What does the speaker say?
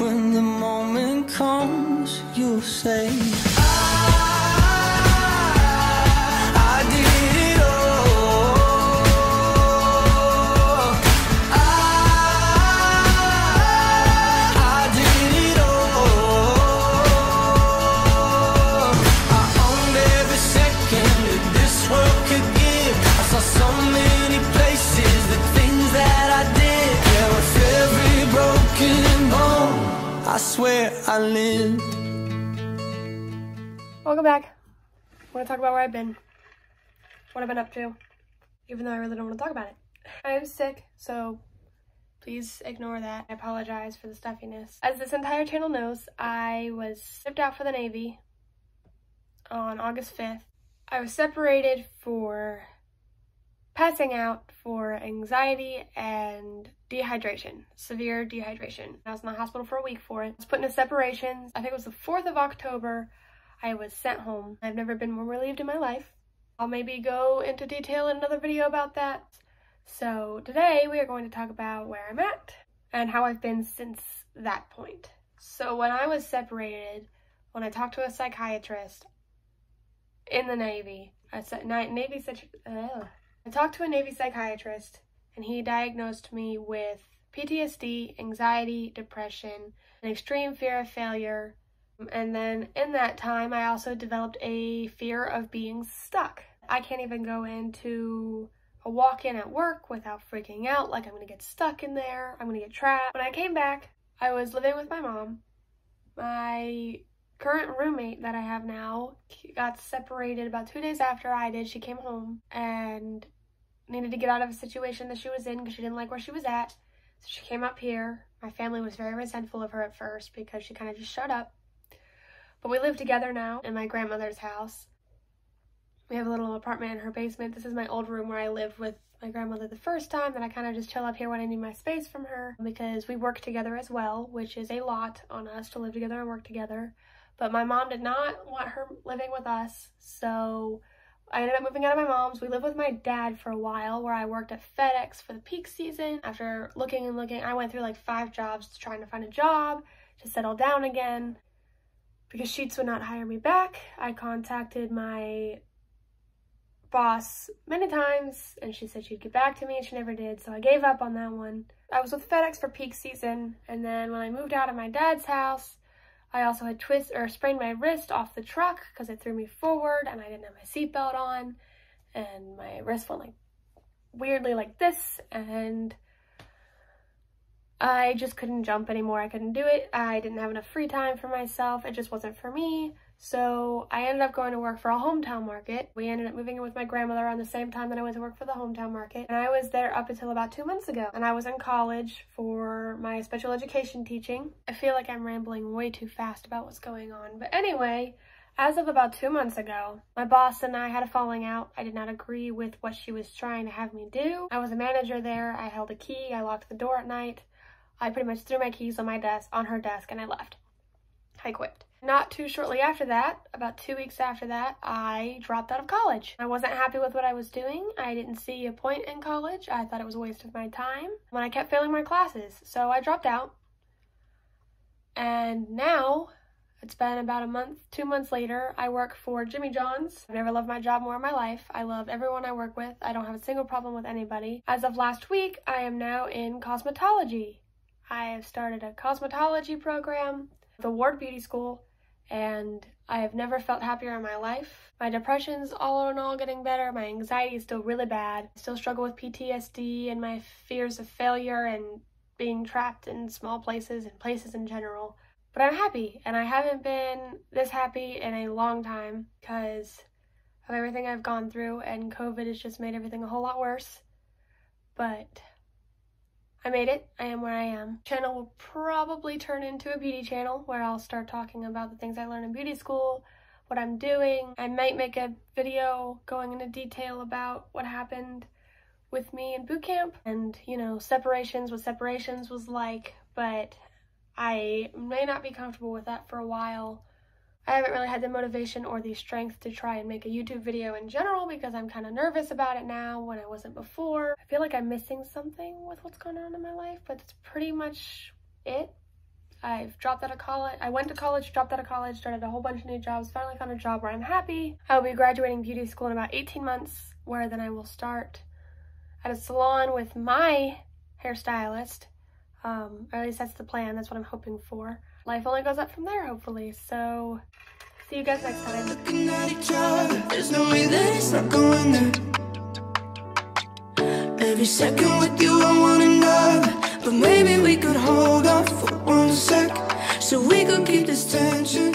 when the moment comes, you'll say, Swear I lived. Welcome back. I want to talk about where I've been, what I've been up to, even though I really don't want to talk about it. I am sick, so please ignore that. I apologize for the stuffiness. As this entire channel knows, I was shipped out for the Navy on August 5th. I was separated for passing out for anxiety and dehydration, severe dehydration. I was in the hospital for a week for it. I was put into separation. I think it was the 4th of October. I was sent home. I've never been more relieved in my life. I'll maybe go into detail in another video about that. So today we are going to talk about where I'm at and how I've been since that point. So when I was separated, when I talked to a psychiatrist in the Navy, I said Navy uh, I talked to a Navy psychiatrist and he diagnosed me with PTSD, anxiety, depression, an extreme fear of failure, and then in that time, I also developed a fear of being stuck. I can't even go into a walk-in at work without freaking out, like I'm gonna get stuck in there, I'm gonna get trapped. When I came back, I was living with my mom. My current roommate that I have now got separated about two days after I did. She came home and needed to get out of a situation that she was in because she didn't like where she was at. So she came up here. My family was very resentful of her at first because she kind of just shut up. But we live together now in my grandmother's house. We have a little apartment in her basement. This is my old room where I lived with my grandmother the first time that I kind of just chill up here when I need my space from her because we work together as well, which is a lot on us to live together and work together. But my mom did not want her living with us, so I ended up moving out of my mom's. We lived with my dad for a while where I worked at FedEx for the peak season. After looking and looking, I went through like five jobs trying to find a job to settle down again. Because Sheetz would not hire me back, I contacted my boss many times and she said she'd get back to me and she never did, so I gave up on that one. I was with FedEx for peak season and then when I moved out of my dad's house, I also had twist or sprained my wrist off the truck because it threw me forward and I didn't have my seatbelt on and my wrist went like weirdly like this and I just couldn't jump anymore. I couldn't do it. I didn't have enough free time for myself. It just wasn't for me. So I ended up going to work for a hometown market. We ended up moving in with my grandmother around the same time that I went to work for the hometown market. And I was there up until about two months ago. And I was in college for my special education teaching. I feel like I'm rambling way too fast about what's going on. But anyway, as of about two months ago, my boss and I had a falling out. I did not agree with what she was trying to have me do. I was a manager there. I held a key. I locked the door at night. I pretty much threw my keys on my desk, on her desk, and I left. I quit. Not too shortly after that, about two weeks after that, I dropped out of college. I wasn't happy with what I was doing. I didn't see a point in college. I thought it was a waste of my time when I kept failing my classes. So I dropped out. And now, it's been about a month, two months later, I work for Jimmy John's. I've never loved my job more in my life. I love everyone I work with. I don't have a single problem with anybody. As of last week, I am now in cosmetology. I have started a cosmetology program, the Ward Beauty School, and I have never felt happier in my life. My depression's all in all getting better. My anxiety is still really bad. I still struggle with PTSD and my fears of failure and being trapped in small places and places in general. But I'm happy, and I haven't been this happy in a long time because of everything I've gone through, and COVID has just made everything a whole lot worse. But I made it. I am where I am. Channel will probably turn into a beauty channel where I'll start talking about the things I learned in beauty school, what I'm doing. I might make a video going into detail about what happened with me in boot camp and, you know, separations, what separations was like, but I may not be comfortable with that for a while. I haven't really had the motivation or the strength to try and make a YouTube video in general because I'm kind of nervous about it now when I wasn't before. I feel like I'm missing something with what's going on in my life, but that's pretty much it. I've dropped out of college. I went to college, dropped out of college, started a whole bunch of new jobs, finally found a job where I'm happy. I will be graduating beauty school in about 18 months, where then I will start at a salon with my hairstylist. Um, or at least that's the plan. That's what I'm hoping for. Life only goes up from there, hopefully. So, see you guys next time. Looking at each other, there's no way that it's not going there. Every second with you, I want another. But maybe we could hold off for one sec. So we could keep this tension